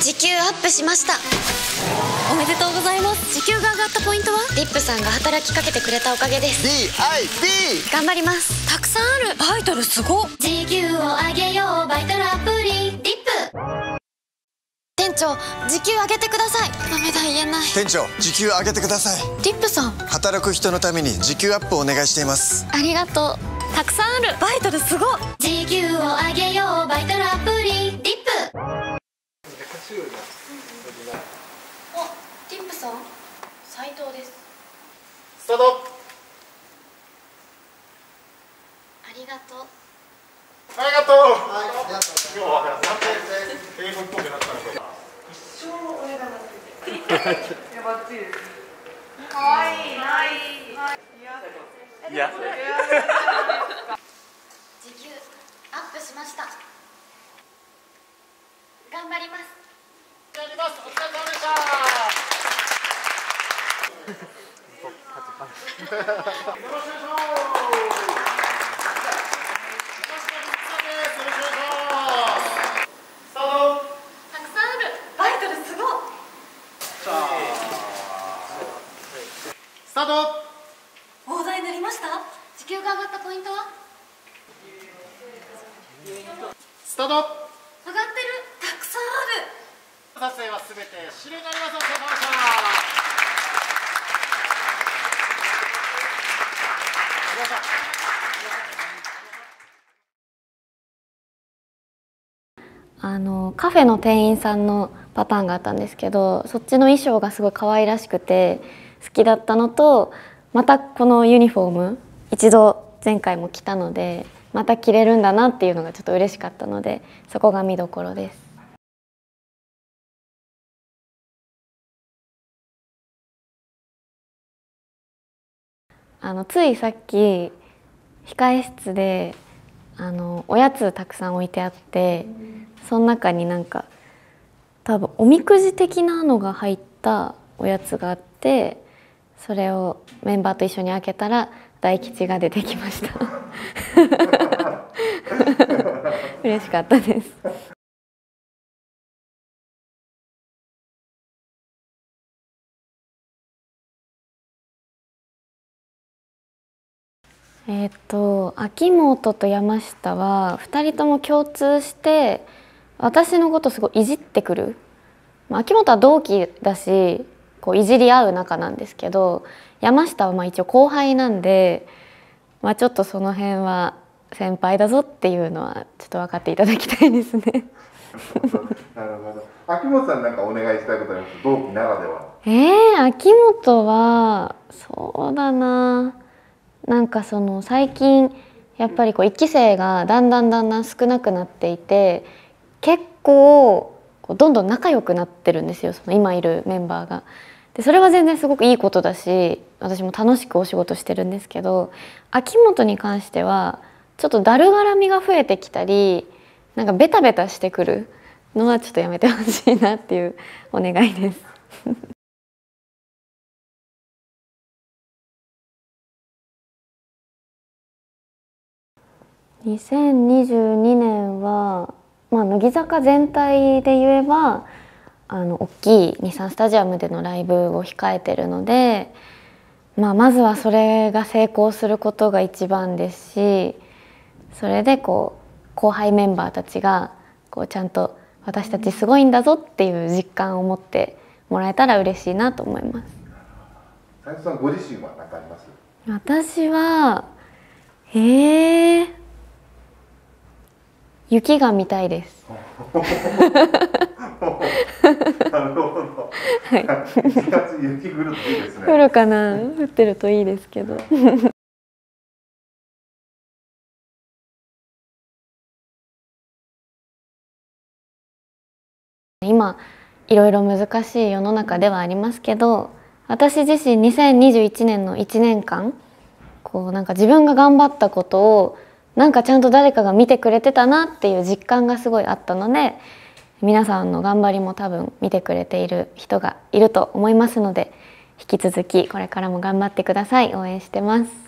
時給アップしました。おめでとうございます。時給が上がったポイントは？リップさんが働きかけてくれたおかげです。DIB 頑張ります。たくさんある。バイタルすごっ。時給を上げようバイタルアプリリップ。店長時給上げてください。ダメだ言えない。店長時給上げてください。リップさん。働く人のために時給アップをお願いしています。ありがとう。たくさんある。バイタルすごっ。時給を上げようバイタルありがとう。ありがとう。今日はなんで英語っぽくなったのかい。や。時給アップしました。頑張ります。やります。お疲れ様でした。よろしくお願いしますよろしくお願いしますスタートたくさんあるバイタルすごっスタート大台になりました？時給が上がったポイントは？スタート。上がってる。たくさんある。撮影はすべて終了になりますお疲れ様でしたあのカフェの店員さんのパターンがあったんですけどそっちの衣装がすごい可愛らしくて好きだったのとまたこのユニフォーム一度前回も着たのでまた着れるんだなっていうのがちょっと嬉しかったのでそこが見どころです。あのついさっき控え室であのおやつたくさん置いてあってその中になんか多分おみくじ的なのが入ったおやつがあってそれをメンバーと一緒に開けたら大吉が出てきました。嬉しかったです。えーっと秋元と山下は2人とも共通して私のことすごいいじってくる、まあ、秋元は同期だしこういじり合う仲なんですけど山下はまあ一応後輩なんで、まあ、ちょっとその辺は先輩だぞっていうのはちょっと分かっていただきたいですね。なるほど。秋元さんなんかお願いしたいことあります。同期ならでは。えー、秋元はそうだななんかその最近やっぱりこう1期生がだんだんだんだん少なくなっていて結構こうどんどん仲良くなってるんですよその今いるメンバーが。でそれは全然すごくいいことだし私も楽しくお仕事してるんですけど秋元に関してはちょっとだる絡みが増えてきたりなんかベタベタしてくるのはちょっとやめてほしいなっていうお願いです。2022年は、まあ、乃木坂全体で言えばあの大きい日産スタジアムでのライブを控えてるので、まあ、まずはそれが成功することが一番ですしそれでこう後輩メンバーたちがこうちゃんと私たちすごいんだぞっていう実感を持ってもらえたら嬉しいなと思います。斉藤さんご自身は何かあります？私はえー、雪が見たいです。なるほど。はい。1月雪降るといいですね。降るかな、降ってるといいですけど。今いろいろ難しい世の中ではありますけど私自身2021年の1年間こうなんか自分が頑張ったことをなんかちゃんと誰かが見てくれてたなっていう実感がすごいあったので皆さんの頑張りも多分見てくれている人がいると思いますので引き続きこれからも頑張ってください。応援してます。